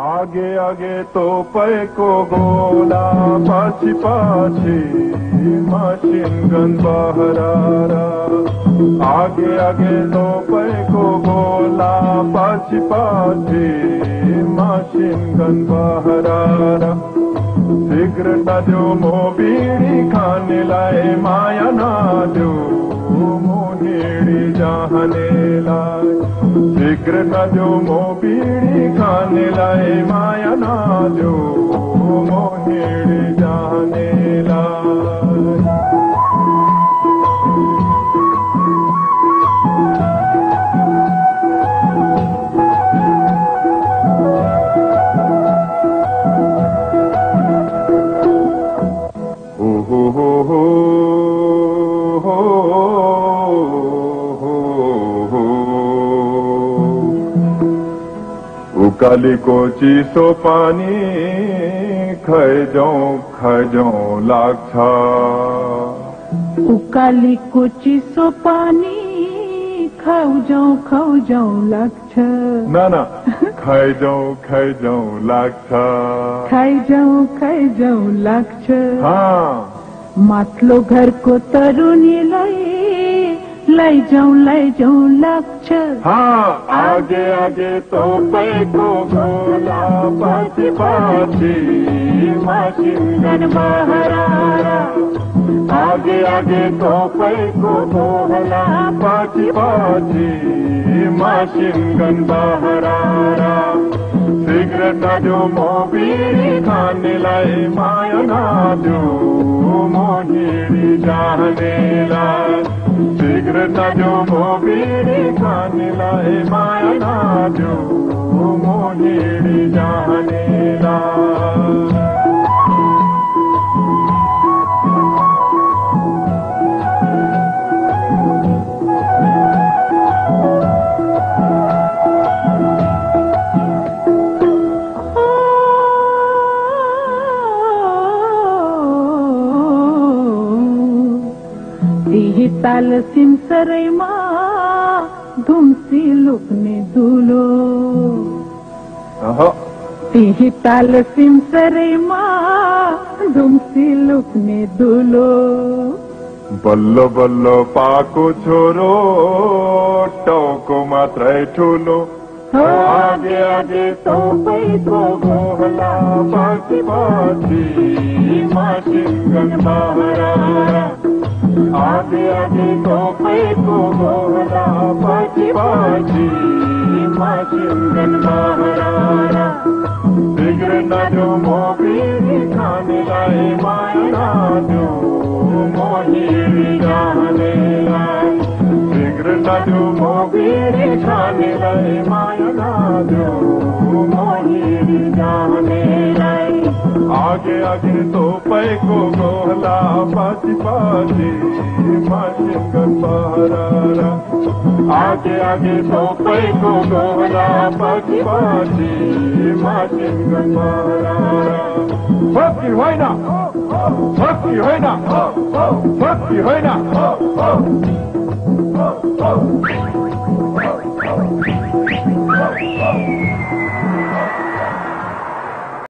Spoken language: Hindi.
आगे आगे तो पैको गोला पछि पछि मसिन गन बहरारा। आगे आगे तो पैको गोला पछि पछि मसिन गन बहरारा। सिगरेट नद्यो मो बिडी खानेलाई माया नद्यो मोहिडी जाहनेलाई कृत जो मो पीड़ी कान लाए मायना जो मोहीड़ी हो हो। उकालीको चिसो पानी खैजौँ खैजौँ लाग्छ उकालीको चिसो पानी खाउजौ खाउजौ लाग्छ न न खैजौँ खैजौँ लाग्छ खाइजौ खाइजौ लाग्छ हाँ। माथिल्लो घरको तरुनीलाई लैजौ लैजौ लाग्छ हाँ आगे आगे तो गोला पछि पछि मसिन बहरारा आगे आगे तो पैको गोला पछि पछि मसिन बहरारा सिगरेट नद्यो मो बिडी खानेलाई माया जाने मोहिडी जानेलाई सिगरेट नद्यो मो बिडी खानेलाई माया नद्यो मोहिडी जानेलाई त्यही ताल सिमसरैमा धुम्सी लुक्ने दुलो। अह, त्यही ताल सिमसरैमा धुम्सी लुक्ने दुलो। बल्ल बल्ल पाको छोरो टाउको मात्रै ठुलो। आगे आगे तपाईँको गोहला पछि पछि मसिन बहरारा आगे आगे तपाईँको गोहला पछि पछि मसिन बहरारा सिगरेट नजो मो बिडी खानेलाई माया नजो मोहिडी जानेलाई सिगरेट नजो मो बिडी खानेलाई माया नजो मोहिडी जानेलाई आगे आगे तो पै को गोला बाजी बाजी बाजी कर आगे आगे तो पै को गोला बाजी बाजी बाजी कर पारा भक्ति होय ना? भक्ति होय ना? भक्ति होय ना?